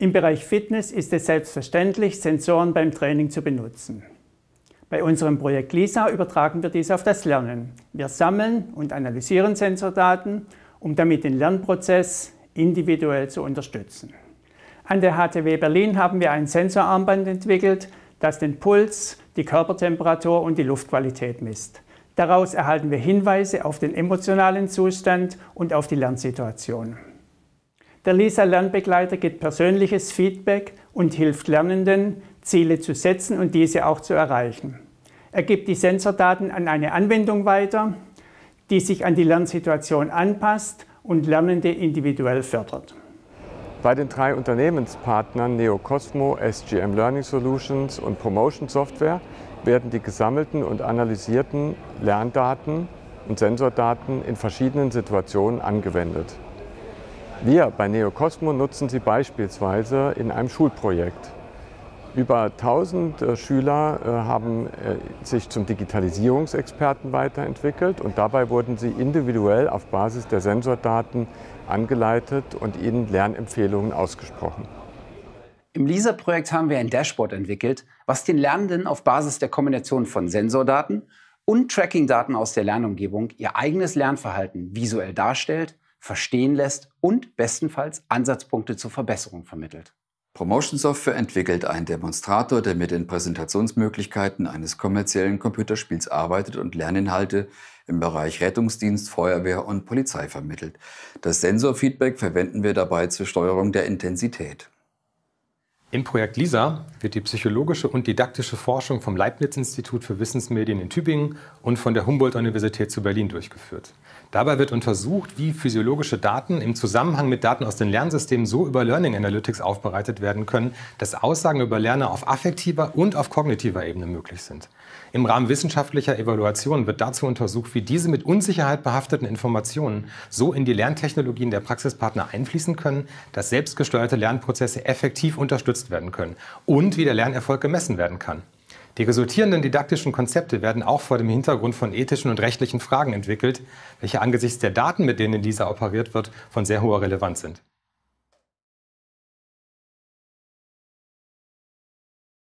Im Bereich Fitness ist es selbstverständlich, Sensoren beim Training zu benutzen. Bei unserem Projekt LISA übertragen wir dies auf das Lernen. Wir sammeln und analysieren Sensordaten, um damit den Lernprozess individuell zu unterstützen. An der HTW Berlin haben wir ein Sensorarmband entwickelt, das den Puls, die Körpertemperatur und die Luftqualität misst. Daraus erhalten wir Hinweise auf den emotionalen Zustand und auf die Lernsituation. Der LISA Lernbegleiter gibt persönliches Feedback und hilft Lernenden, Ziele zu setzen und diese auch zu erreichen. Er gibt die Sensordaten an eine Anwendung weiter, die sich an die Lernsituation anpasst und Lernende individuell fördert. Bei den drei Unternehmenspartnern Neocosmo, SGM Learning Solutions und Promotion Software werden die gesammelten und analysierten Lerndaten und Sensordaten in verschiedenen Situationen angewendet. Wir bei Neocosmo nutzen sie beispielsweise in einem Schulprojekt. Über 1000 äh, Schüler äh, haben äh, sich zum Digitalisierungsexperten weiterentwickelt und dabei wurden sie individuell auf Basis der Sensordaten angeleitet und ihnen Lernempfehlungen ausgesprochen. Im LISA-Projekt haben wir ein Dashboard entwickelt, was den Lernenden auf Basis der Kombination von Sensordaten und Tracking-Daten aus der Lernumgebung ihr eigenes Lernverhalten visuell darstellt, verstehen lässt und bestenfalls Ansatzpunkte zur Verbesserung vermittelt. Promotion Software entwickelt einen Demonstrator, der mit den Präsentationsmöglichkeiten eines kommerziellen Computerspiels arbeitet und Lerninhalte im Bereich Rettungsdienst, Feuerwehr und Polizei vermittelt. Das Sensorfeedback verwenden wir dabei zur Steuerung der Intensität. Im Projekt LISA wird die psychologische und didaktische Forschung vom Leibniz-Institut für Wissensmedien in Tübingen und von der Humboldt-Universität zu Berlin durchgeführt. Dabei wird untersucht, wie physiologische Daten im Zusammenhang mit Daten aus den Lernsystemen so über Learning Analytics aufbereitet werden können, dass Aussagen über Lerner auf affektiver und auf kognitiver Ebene möglich sind. Im Rahmen wissenschaftlicher Evaluationen wird dazu untersucht, wie diese mit Unsicherheit behafteten Informationen so in die Lerntechnologien der Praxispartner einfließen können, dass selbstgesteuerte Lernprozesse effektiv unterstützt werden können und wie der Lernerfolg gemessen werden kann. Die resultierenden didaktischen Konzepte werden auch vor dem Hintergrund von ethischen und rechtlichen Fragen entwickelt, welche angesichts der Daten, mit denen dieser operiert wird, von sehr hoher Relevanz sind.